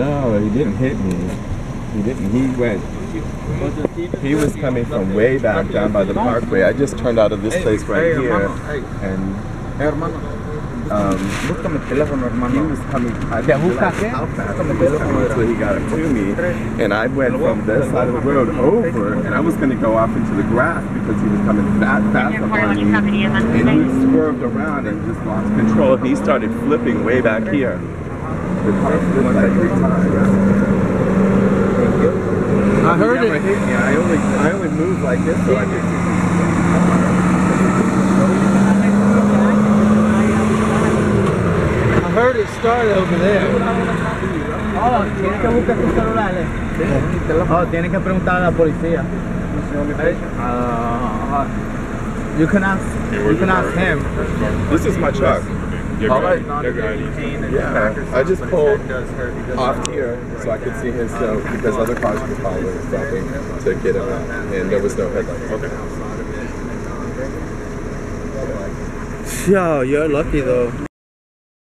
No, he didn't hit me. He didn't. He went. He was coming from way back down by the parkway. I just turned out of this place right here, and um, Búscame el teléfono, he hermano. was coming. I ¿Te didn't busca realize qué? how fast he was coming until he got up to me, and I went from this side of the road over, and I was going to go off into the grass because he was coming that fast up on me. And he swerved around and just lost control. He started flipping way back here. I heard it. hit me. I only I only moved like this so I could. I heard it started over there. Oh, tienes que buscar tus celulares. Oh, tienes que preguntar a la policía. Ah, you can ask. You can ask him. This is my truck. All right. Yeah. Yeah, I just pulled off here so I could see his so because other cars were following and stopping to get him out, and there was no headlights. Okay. Yo, you're lucky though.